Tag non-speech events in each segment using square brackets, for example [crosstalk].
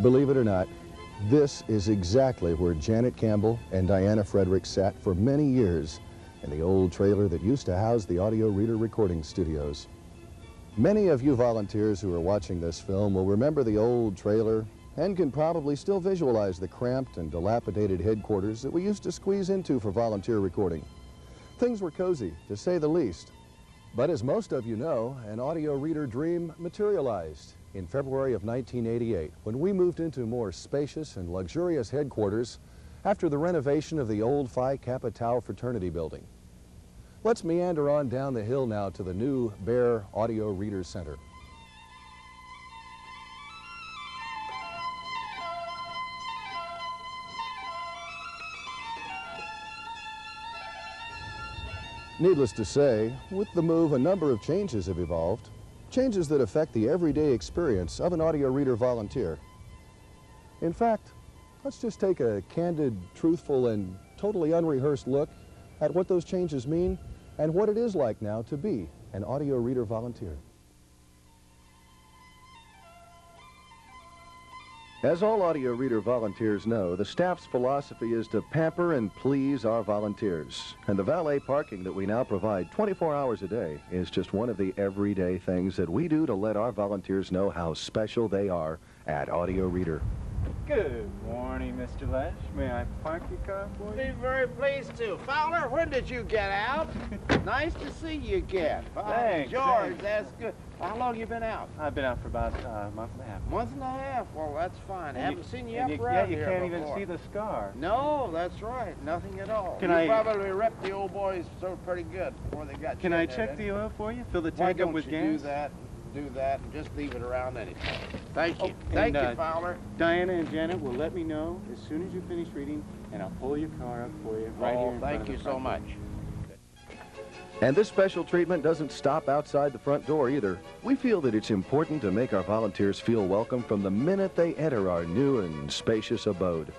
Believe it or not, this is exactly where Janet Campbell and Diana Frederick sat for many years in the old trailer that used to house the audio reader recording studios. Many of you volunteers who are watching this film will remember the old trailer and can probably still visualize the cramped and dilapidated headquarters that we used to squeeze into for volunteer recording. Things were cozy, to say the least. But as most of you know, an audio reader dream materialized in February of 1988 when we moved into more spacious and luxurious headquarters after the renovation of the old Phi Kappa Tau fraternity building. Let's meander on down the hill now to the new Baehr Audio Reader Center. Needless to say, with the move, a number of changes have evolved, changes that affect the everyday experience of an audio reader volunteer. In fact, let's just take a candid, truthful, and totally unrehearsed look at what those changes mean and what it is like now to be an audio reader volunteer. As all audio reader volunteers know, the staff's philosophy is to pamper and please our volunteers. And the valet parking that we now provide 24 hours a day is just one of the everyday things that we do to let our volunteers know how special they are at Audio Reader. Good morning, Mr. Lesh. May I park your car for you? Be very pleased to. Fowler, when did you get out? [laughs] nice to see you again. Thanks, George, thanks. that's good. How long you been out? I've been out for about uh, a month and a half. Month and a half. Well, that's fine. And Haven't seen you up Yeah, around you here can't before. even see the scar. No, that's right. Nothing at all. Can you I- probably ripped the old boys so pretty good before they got Can I check the oil for you? Fill the tank up with gas? Why don't you do that? Do that and just leave it around anyway. Thank you. Oh, Thank and, you, uh, Fowler. Diana and Janet will let me know as soon as you finish reading, and I'll pull your car up for you right here oh, in thank you so much. And this special treatment doesn't stop outside the front door either. We feel that it's important to make our volunteers feel welcome from the minute they enter our new and spacious abode.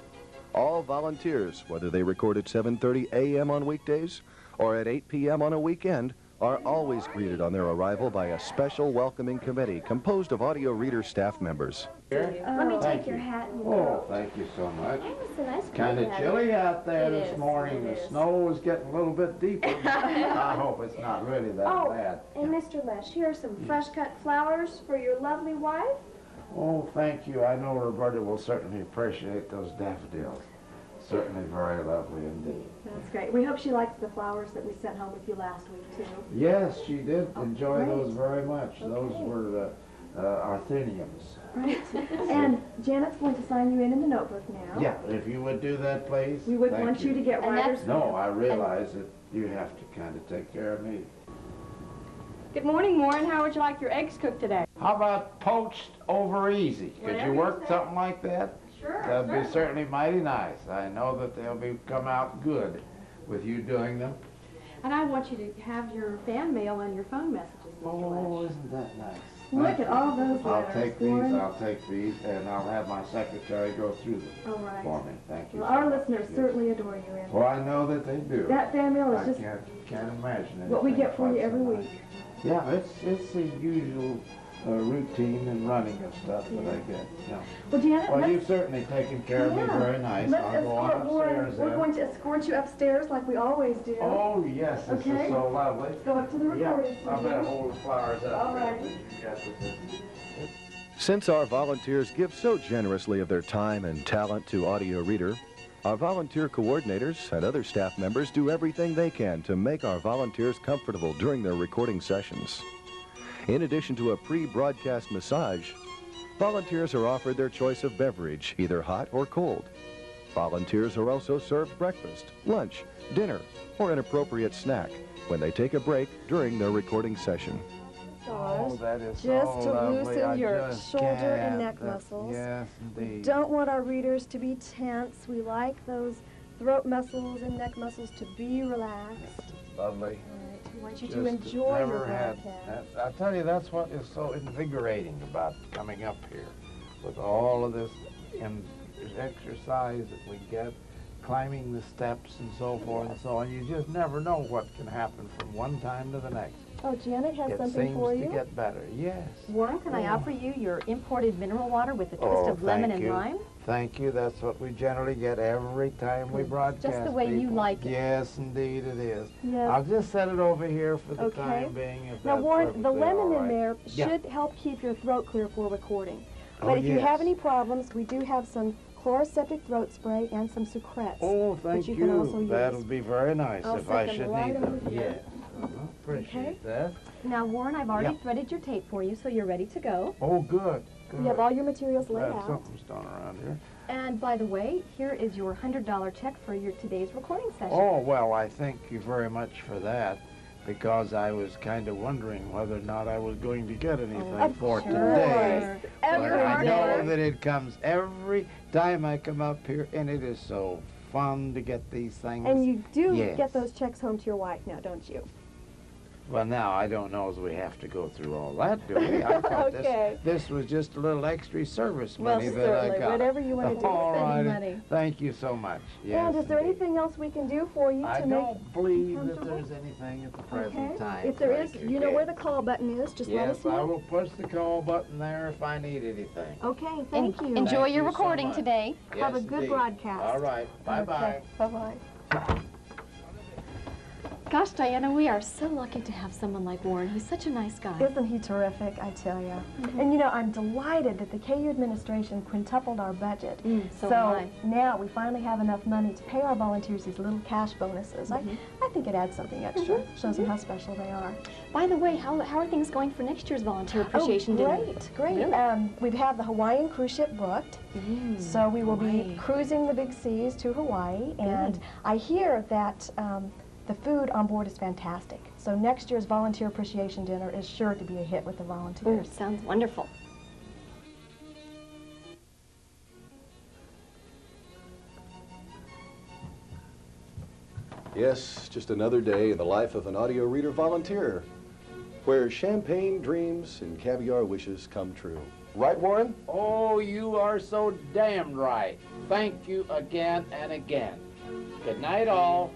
All volunteers, whether they record at 7:30 a.m. on weekdays or at 8 p.m. on a weekend, are always greeted on their arrival by a special welcoming committee composed of audio reader staff members. Let me Thank take your you. hat and Oh, thank you so much. It's a nice Kind of chilly out there It this is, morning. The is. snow is getting a little bit deeper. [laughs] I hope it's not really that Oh, bad. and Mr. Lesh, here are some hmm. fresh cut flowers for your lovely wife. Oh, thank you. I know Roberta will certainly appreciate those daffodils. Certainly very lovely indeed. That's great. We hope she likes the flowers that we sent home with you last week, too. Yes, she did Oh, enjoy great. those very much. Those were uh, uh, artheniums. Right. [laughs] and Janet's going to sign you in in the notebook now. Yeah, if you would do that, please. We would Thank want you to get And writer's No, I realize that you have to kind of take care of me. Good morning, Warren. How would you like your eggs cooked today? How about poached over easy? Could Whatever you you work say. something like that? Sure. That'd be certainly mighty nice. I know that they'll be come out good with you doing them. And I want you to have your fan mail and your phone messages, Mr. Oh, isn't that nice? Look at all those I'll letters, take these. I'll take these, and I'll have my secretary go through them All right. for me. Thank you. Well, so our much. listeners Yes. certainly adore you, and Well, I know that they do. that fan mail I is just can't, can't imagine what we get for you so every nice. week. Yeah, it's, it's the usual uh, routine and running and stuff that I get, yeah. Well, Janet, Well, you've certainly taken care of me very nice. Let's I'll go on escort upstairs We're then. going to escort you upstairs like we always do. Oh, yes, this Okay. is so lovely. Let's go up to the Yeah, recording I better studio. hold the flowers up. All there right. that you got with this. Since our volunteers give so generously of their time and talent to Audio Reader, our volunteer coordinators and other staff members do everything they can to make our volunteers comfortable during their recording sessions. In addition to a pre-broadcast massage, volunteers are offered their choice of beverage, either hot or cold. Volunteers are also served breakfast, lunch, dinner, or an appropriate snack when they take a break during their recording session. Oh, that is Just so to lovely. loosen I your shoulder and neck That- muscles. Yes, We don't want our readers to be tense. We like those throat muscles and neck muscles to be relaxed. Lovely. All right. We want you to enjoy never your had broadcast. that- I tell you, that's what is so invigorating about coming up here with all of this in, exercise that we get, climbing the steps and so forth and so on. You just never know what can happen from one time to the next. Oh, Janet has It something seems to get better. Yes. Warren, can I Oh. offer you your imported mineral water with a twist Oh, of lemon thank and you. lime? Thank you. That's what we generally get every time we broadcast. Just the way you like it. Yes, indeed it is. Yes. I'll just set it over here for the Okay. time being. If Now, Warren, the lemon in right. there Yeah. should help keep your throat clear for recording. Oh, But if you have any problems, we do have some Chloraseptic throat spray and some Sucrets. Oh, thank you you. can also use. That'll be very nice I'll if I should right need them. Yes. Uh-huh. Appreciate that. Now, Warren, I've already Yeah. threaded your tape for you, so you're ready to go. Oh, good. Good. We have all your materials laid out. something's done around here. And by the way, here is your $100 check for your today's recording session. Oh, well, I thank you very much for that because I was kind of wondering whether or not I was going to get anything oh, Of for course. today. But Every I know that it comes every time I come up here, and it is so fun to get these things. And you do Yes. get those checks home to your wife now, don't you? Well, now, I don't know as we have to go through all that, do we? I thought Okay. this, this was just a little extra service Well, money that I certainly, got. whatever you want to do. All Spending right. money. Thank you so much. Yes, and is there indeed. anything else we can do for you I to make don't believe that there's anything at the present Okay. time. If there is, thank you know where the call button is. Just let Yes, us I will push the call button there if I need anything. Okay, thank En- you. Enjoy Thank your you so recording much. today. Have a good indeed. broadcast. All right. Bye-bye. Okay, Bye-bye. Gosh, Diana, we are so lucky to have someone like Warren. He's such a nice guy. Isn't he terrific, I tell you? And you know, I'm delighted that the KU administration quintupled our budget. Mm, so I. now we finally have enough money to pay our volunteers these little cash bonuses. I, I think it adds something extra, shows them how special they are. By the way, how, how are things going for next year's volunteer appreciation oh, dinner? great, great. Really? Um, we've had the Hawaiian cruise ship booked, so we will Hawaii. be cruising the big seas to Hawaii. And I hear that um, the food on board is fantastic. So next year's volunteer appreciation dinner is sure to be a hit with the Ooh, volunteers. Mm, sounds wonderful. Yes, just another day in the life of an audio reader volunteer, where champagne dreams and caviar wishes come true. Right, Warren? Oh, you are so damned right. Thank you again and again. Good night, all.